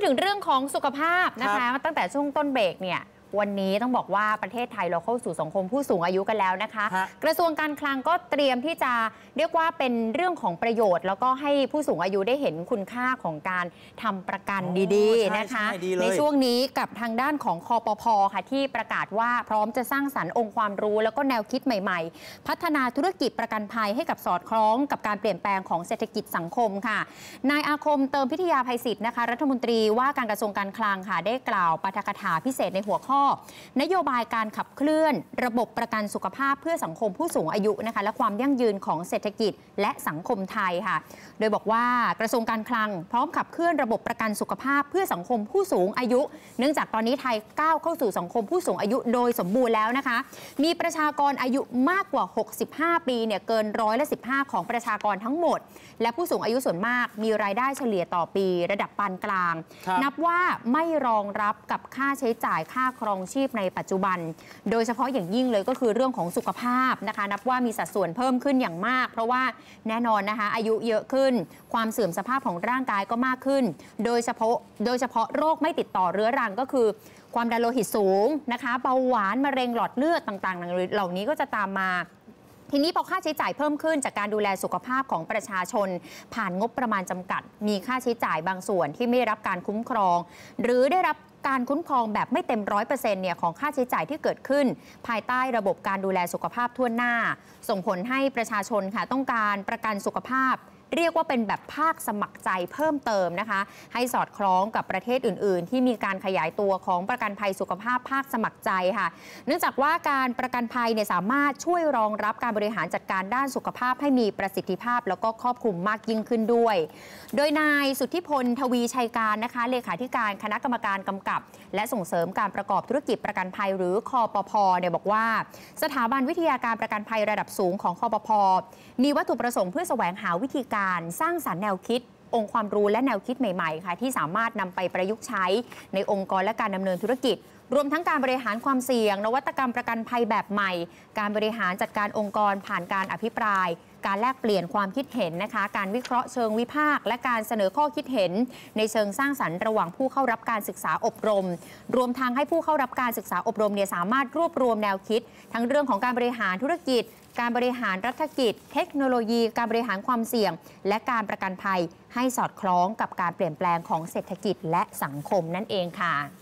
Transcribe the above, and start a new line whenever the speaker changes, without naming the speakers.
ดถึงเรื่องของสุขภาพนะคะ ตั้งแต่ช่วงต้นเบรกเนี่ย วันนี้ต้องบอกว่าประเทศไทยเราเข้าสู่สังคมผู้สูงอายุกันแล้วนะคะ
ฮะ
กระทรวงการคลังก็เตรียมที่จะเรียกว่าเป็นเรื่องของประโยชน์ แล้วก็ให้ผู้สูงอายุได้เห็นคุณค่าของการทำประกัน
อ๋อ
ดี
ใช่
ๆนะคะ
ใช่ดีเลย
ในช่วงนี้กับทางด้านของคอปพค่ะที่ประกาศว่าพร้อมจะสร้างสรรค์องค์ความรู้ แล้วก็แนวคิดใหม่ๆ พัฒนาธุรกิจประกันภัยให้กับสอดคล้องกับการเปลี่ยนแปลงของเศรษฐกิจสังคมค่ะนายอาคมเติมพิทยาภัยศิษย์นะคะรัฐมนตรีว่าการกระทรวงการคลังค่ะได้กล่าวปาฐกถาพิเศษในหัวข้อนโยบายการขับเคลื่อน ระบบประกันสุขภาพเพื่อสังคมผู้สูงอายุนะคะและความยั่งยืนของเศรษฐกิจและสังคมไทยค่ะ โดยบอกว่ากระทรวงการคลัง พร้อมขับเคลื่อนระบบประกันสุขภาพเพื่อสังคมผู้สูงอายุ เนื่องจากตอนนี้ไทยก้าวเข้าสู่สังคมผู้สูงอายุโดยสมบูรณ์แล้วนะคะ มีประชากรอายุมากกว่า 65 ปีเนี่ยเกินร้อยละ15 ของประชากรทั้งหมด และผู้สูงอายุส่วนมากมีรายได้เฉลี่ยต่อปี ระดับปานกลาง
ครับ
นับว่าไม่รองรับกับค่าใช้จ่ายค่าครองชีพในปัจจุบัน โดยเฉพาะอย่างยิ่งเลยก็คือเรื่องของสุขภาพนะคะ นับว่ามีสัดส่วนเพิ่มขึ้นอย่างมาก เพราะว่าแน่นอนนะคะ อายุเยอะขึ้น ความเสื่อมสภาพของร่างกายก็มากขึ้น โดยเฉพาะโดยเฉพาะโรคไม่ติดต่อเรื้อรังก็คือ ความดันโลหิตสูงนะคะเบาหวานมะเร็งหลอดเลือดต่างๆ เหล่านี้ก็จะตามมา ทีนี้พอค่าใช้จ่ายเพิ่มขึ้นจากการดูแลสุขภาพของประชาชน ผ่านงบประมาณจำกัด มีค่าใช้จ่ายบางส่วนที่ไม่ได้รับการคุ้มครอง หรือได้รับการคุ้มครองแบบไม่เต็มร้อยเปอร์เซ็นต์เนี่ยของค่าใช้จ่ายที่เกิดขึ้น ภายใต้ระบบการดูแลสุขภาพทั่วหน้า ส่งผลให้ประชาชนค่ะต้องการประกันสุขภาพ เรียกว่าเป็นแบบภาคสมัครใจเพิ่มเติมนะคะ ให้สอดคล้องกับประเทศอื่น ๆ ที่มีการขยายตัวของประกันภัยสุขภาพภาคสมัครใจค่ะ เนื่องจากว่าการประกันภัยเนี่ยสามารถช่วยรองรับการบริหารจัดการด้านสุขภาพให้มีประสิทธิภาพ แล้วก็ครอบคลุมมากยิ่งขึ้นด้วย โดยนายสุทธิพลทวีชัยการนะคะเลขาธิการคณะกรรมการกำกับ และส่งเสริมการประกอบธุรกิจประกันภัย หรือคอปพเนี่ยบอกว่า สถาบันวิทยาการประกันภัยระดับสูงของคอปพมีวัตถุประสงค์เพื่อแสวงหาวิธีการสร้างสรรค์แนวคิด องค์ความรู้และแนวคิดใหม่ๆค่ะที่สามารถนำไปประยุกต์ใช้ในองค์กรและการดำเนินธุรกิจ รวมทั้งการบริหารความเสี่ยง นวัตกรรมประกันภัยแบบใหม่ การบริหารจัดการองค์กรผ่านการอภิปราย การแลกเปลี่ยนความคิดเห็นนะคะ การวิเคราะห์เชิงวิพากษ์และการเสนอข้อคิดเห็น ในเชิงสร้างสรรค์ระหว่างผู้เข้ารับการศึกษาอบรม รวมทั้งให้ผู้เข้ารับการศึกษาอบรมเนี่ยสามารถรวบรวมแนวคิด ทั้งเรื่องของการบริหารธุรกิจ การบริหารรัฐกิจ เทคโนโลยี การบริหารความเสี่ยง และการประกันภัยให้สอดคล้องกับการเปลี่ยนแปลงของเศรษฐกิจและสังคมนั่นเองค่ะ